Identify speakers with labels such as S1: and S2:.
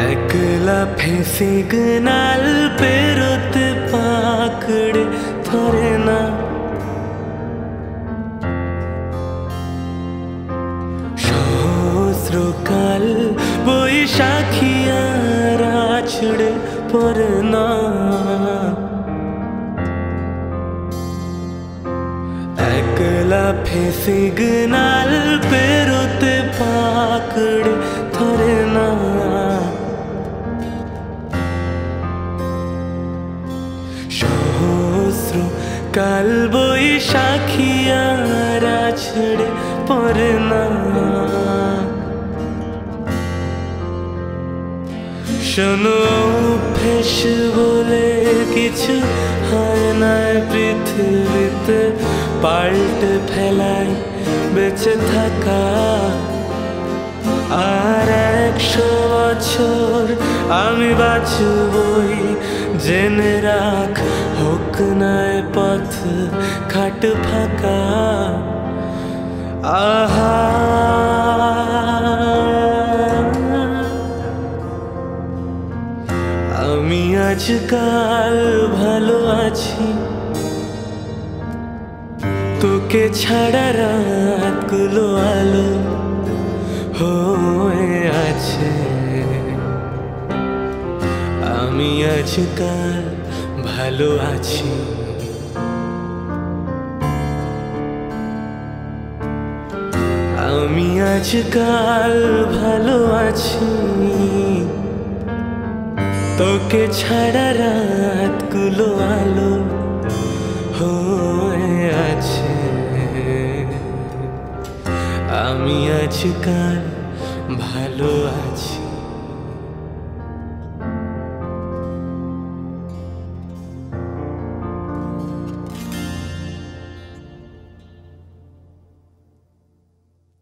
S1: একলা সিগনাল পেরোতে পাকড়ে ধরে না সহস্রকাল বৈশাখী আর আছড়ে পড়ে না একলা সিগনাল পেরোতে পাকড়ে ধরে কাল বৈশাখী আর আছড়ে পড়ে না শোনো, অভ্যেস বলে কিছু হয় না, পৃথিবীতে পাল্টে ফেলাই বেঁচে থাকা। আর একশো বছর আমি বাঁচবই, জেনে রাখ পথ খাট ফাঁকা আহা আমি আজকাল ভালো আছি তোকে ছাড়া রাতগুলো আলো হয়ে আছে আমি আজকাল ভালো আছি আমি আজকাল ভালো আছি। তোকে ছাড়া রাতগুলো আলো হয়ে আছে। আমি আজকাল ভালো আছি।